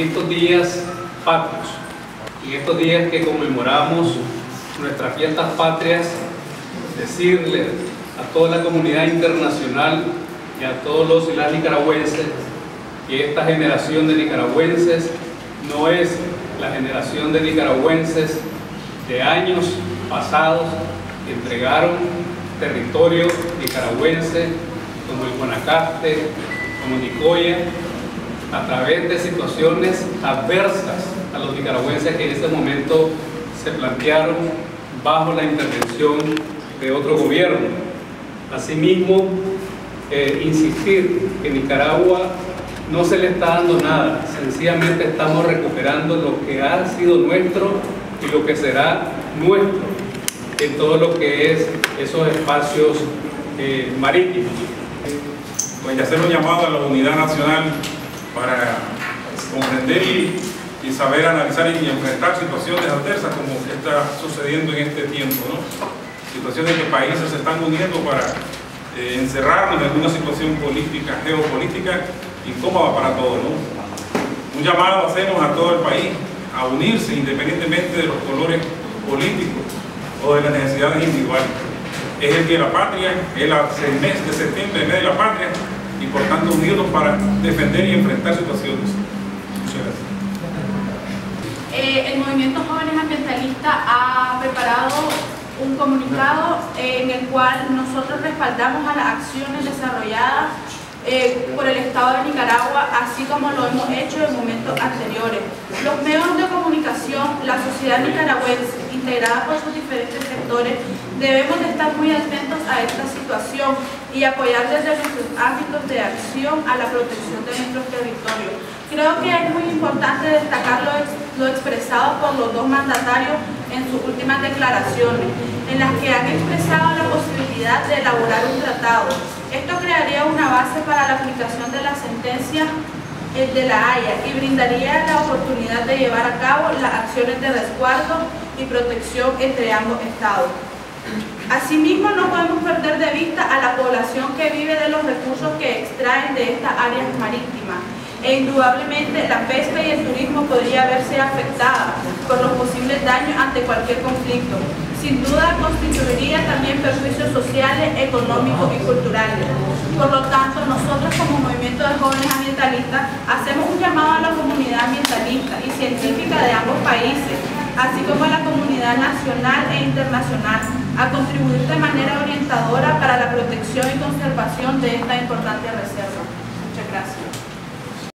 estos días patrios, en estos días que conmemoramos nuestras fiestas patrias, decirle a toda la comunidad internacional y a todos los y las nicaragüenses que esta generación de nicaragüenses no es la generación de nicaragüenses de años pasados que entregaron territorio nicaragüense como el Guanacaste, como Nicoya, a través de situaciones adversas a los nicaragüenses que en ese momento se plantearon bajo la intervención de otro gobierno. Asimismo, eh, insistir que Nicaragua no se le está dando nada, sencillamente estamos recuperando lo que ha sido nuestro y lo que será nuestro en todo lo que es esos espacios eh, marítimos. Pues hacer un llamado a la unidad nacional para comprender y, saber analizar y enfrentar situaciones adversas como está sucediendo en este tiempo, ¿no? Situaciones que países se están uniendo para eh, encerrarnos en una situación política, geopolítica incómoda para todos. Un llamado hacemos a todo el país a unirse independientemente de los colores políticos o de las necesidades individuales. Es el día de la patria, el mes de septiembre, el mes de la patria, y por tanto unirnos para defender y enfrentar situaciones. Muchas gracias. Eh, el Movimiento Jóvenes Ambientalistas ha preparado un comunicado en el cual nosotros respaldamos a las acciones desarrolladas eh, por el Estado de Nicaragua, así como lo hemos hecho en momentos anteriores. Los medios de comunicación, la sociedad nicaragüense, integrada por sus diferentes sectores, debemos de estar muy atentos a esta situación y apoyar desde nuestros ámbitos de acción a la protección de nuestros territorios. Creo que es muy importante destacar lo, lo expresado por los dos mandatarios en sus últimas declaraciones, en las que han expresado la posibilidad de elaborar un tratado esto crearía una base para la aplicación de la sentencia eh, de la Haya y brindaría la oportunidad de llevar a cabo las acciones de resguardo y protección entre ambos estados. Asimismo, no podemos perder de vista a la población que vive de los recursos que extraen de estas áreas marítimas e indudablemente la pesca y el turismo podría verse afectada por los posibles daños ante cualquier conflicto sin duda constituiría también perjuicios sociales, económicos y culturales. Por lo tanto, nosotros como Movimiento de Jóvenes Ambientalistas hacemos un llamado a la comunidad ambientalista y científica de ambos países, así como a la comunidad nacional e internacional, a contribuir de manera orientadora para la protección y conservación de esta importante reserva. Muchas gracias.